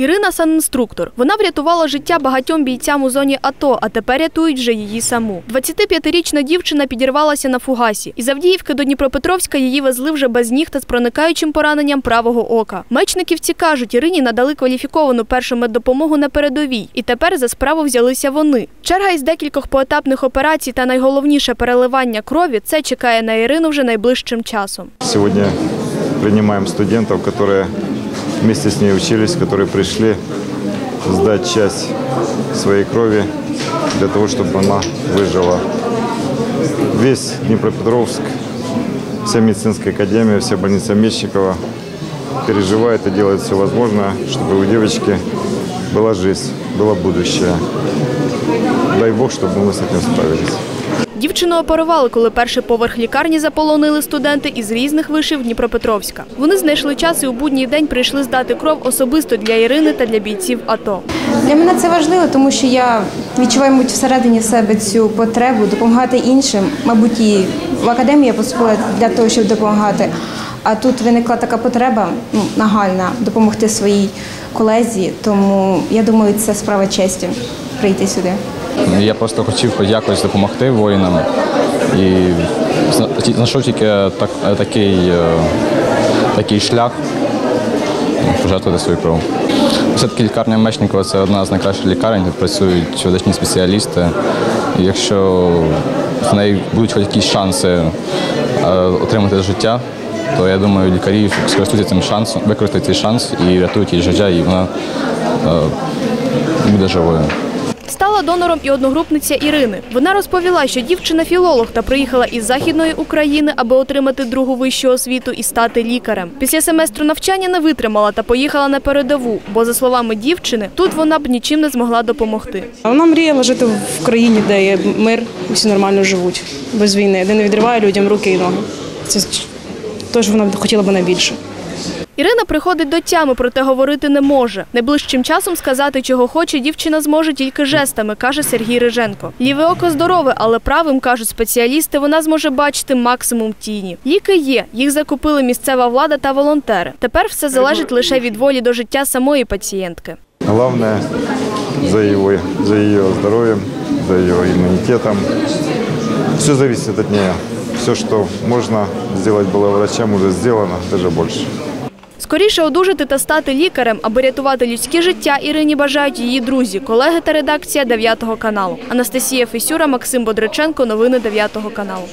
Ірина санінструктор. Вона врятувала життя багатьом бійцям у зоні АТО, а тепер рятують вже її саму. 25-річна дівчина підірвалася на фугасі. Із Авдіївки до Дніпропетровська її везли вже без ніг та з проникаючим пораненням правого ока. Мечниківці кажуть, Ірині надали кваліфіковану першу меддопомогу на передовій, і тепер за справу взялися вони. Черга із декількох поетапних операцій та найголовніше переливання крові це чекає на Ірину вже найближчим часом. Сегодня принимаем студентов, которые вместе с ней учились, которые пришли сдать часть своей крови для того, чтобы она выжила. Весь Днепропетровск, вся медицинская академия, вся больница Мечникова переживает и делает все возможное, чтобы у девочки была жизнь, было будущее. Дай Бог, чтобы мы с этим справились. Дівчину оперували, коли перший поверх лікарні заполонили студенти із різних вишів Дніпропетровська. Вони знайшли час і у будній день прийшли здати кров особисто для Ірини та для бійців АТО. Для мене це важливо, тому що я відчуваю мабуть, всередині себе цю потребу допомагати іншим. Мабуть, і в академію я поступила для того, щоб допомагати. А тут виникла така потреба ну, нагальна допомогти своїй колезі. Тому я думаю, це справа честі прийти сюди. Я просто хотів якось допомогти воїнам і знайшов тільки так, такий, е, такий шлях ну, пожертвувати свою кров. Все-таки лікарня Мечникова це одна з найкращих лікарень, працюють видатні спеціалісти. І якщо в неї будуть хоч якісь шанси е, отримати життя, то я думаю, лікарі скористуються цим шансом, використають цей шанс і врятують її життя, і вона е, буде живою. Стала донором і одногрупниця Ірини. Вона розповіла, що дівчина філолог та приїхала із західної України, аби отримати другу вищу освіту і стати лікарем. Після семестру навчання не витримала та поїхала на передову, бо за словами дівчини, тут вона б нічим не змогла допомогти. Вона мріяла жити в країні, де є мир, всі нормально живуть без війни, де не відриває людям руки і ноги. Це теж вона хотіла б найбільше. Ірина приходить до тями, проте говорити не може. Найближчим часом сказати, чого хоче, дівчина зможе тільки жестами, каже Сергій Риженко. Ліве око здорове, але правим кажуть спеціалісти, вона зможе бачити максимум тіні. Ліки є, їх закупили місцева влада та волонтери. Тепер все залежить лише від волі до життя самої пацієнтки. Главное за его, за ее здоровьем, за ее иммунитетом. Все зависит от нее. Все, что можно сделать было врачам, уже сделано, даже больше. Скоріше одужати та стати лікарем, аби рятувати людське життя, Ірині бажають її друзі, колеги та редакція 9 каналу. Анастасія Фесюра, Максим Бодриченко. Новини 9 каналу.